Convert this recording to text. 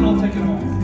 and I'll take it home.